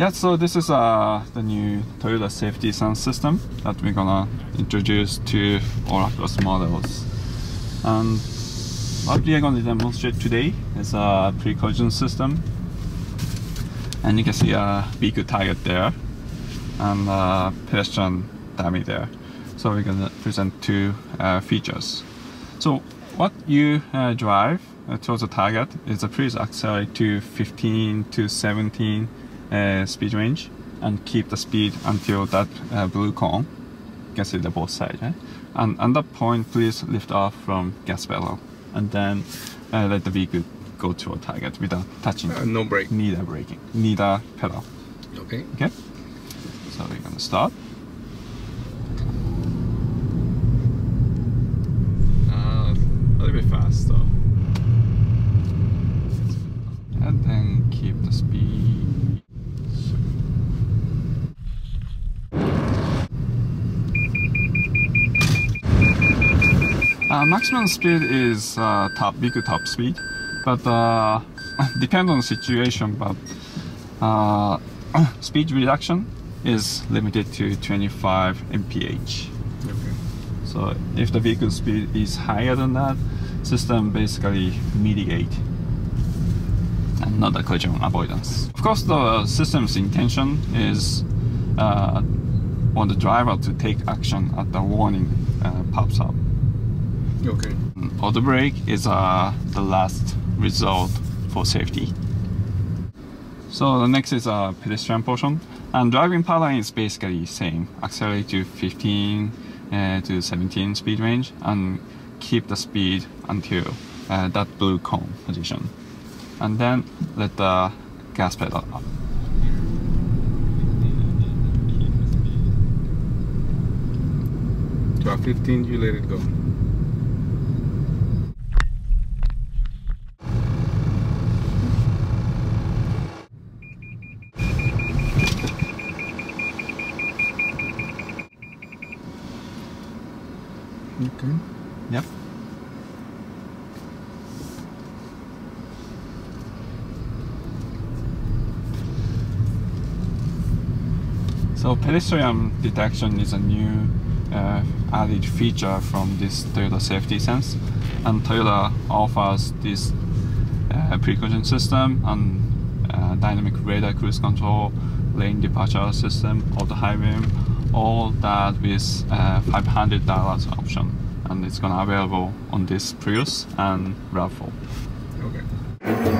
Yeah, so this is uh, the new Toyota safety sense system that we're gonna introduce to all across models. And what we are gonna demonstrate today is a pre-collision system. And you can see a vehicle target there and a pedestrian dummy there. So we're gonna present two uh, features. So what you uh, drive uh, towards the target is a please accelerate to 15 to 17 uh, speed range and keep the speed until that uh, blue cone. You can see the both sides, right? And at that point, please lift off from gas pedal and then uh, let the vehicle go to a target without touching. Uh, no brake. Neither braking, neither pedal. Okay. Okay? So we're gonna start. Uh, a little bit fast though. And then keep the speed. Uh, maximum speed is uh, top vehicle top speed, but uh, depend on the situation. But uh, speed reduction is limited to 25 mph. Okay. So if the vehicle speed is higher than that, system basically mitigate and not a collision avoidance. Of course, the system's intention is uh, on the driver to take action at the warning uh, pops up. Okay. Auto brake is uh, the last result for safety. So the next is a pedestrian portion, and driving pattern is basically same. Accelerate to 15 uh, to 17 speed range, and keep the speed until uh, that blue cone position, and then let the gas pedal up. At 15, you let it go. Okay. Yep. So pedestrian detection is a new uh, added feature from this Toyota Safety Sense, and Toyota offers this uh, pre-collision system and uh, dynamic radar cruise control, lane departure system, auto high beam, all that with uh, $500 option, and it's gonna available on this Prius and RAV4. Okay.